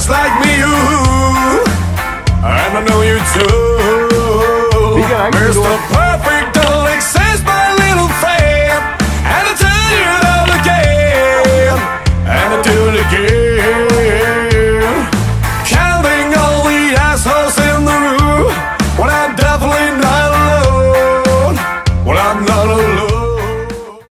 just like me, you. And I know you too.